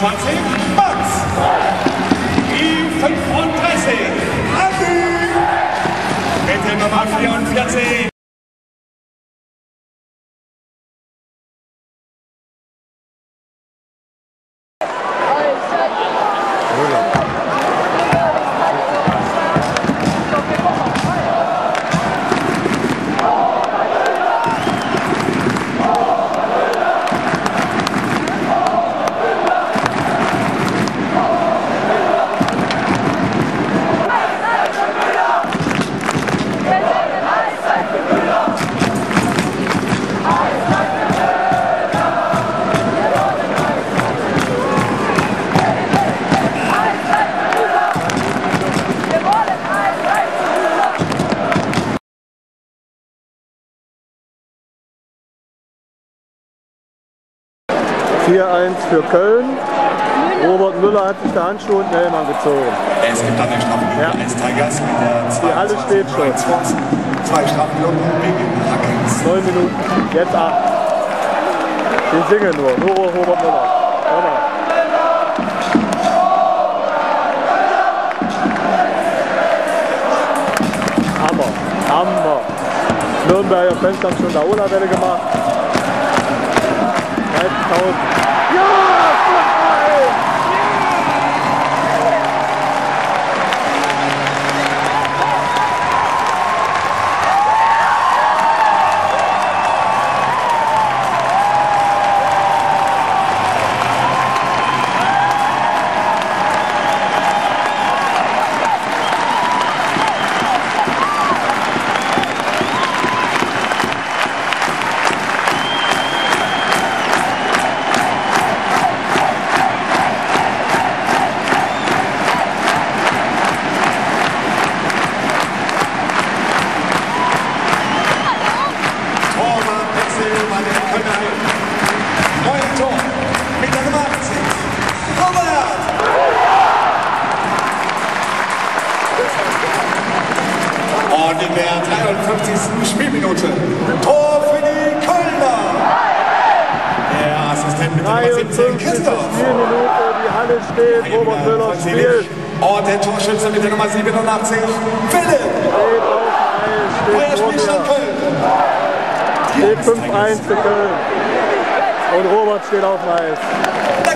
Nummer 23, Max. Die 35, Andi. Bitte Nummer 44. Vier eins für Köln. Robert Müller hat sich der Handschuhe und den Helm angezogen. Es gibt dann den Strafminuten Ja. eines Tigers mit der Die Halle 22 steht schon. Zwei Strafminuten wegen Hackens. Neun Minuten. Jetzt acht. Wir singen nur. Nur Robert Müller. Hammer. Hammer. Nürnberger Fans haben schon der Ola-Welle gemacht. 13.000. Ja! 53. Spielminute. Tor für die Kölner. Der Assistent mit der Nummer 17, Christoph. Spielminute, die Halle steht, Robert Müller spielt. Ort der Torschütze mit der Nummer 87, Philipp. Euer Spielstand Köln. Steht 5-1 für Köln. Und Robert steht auf dem Eis.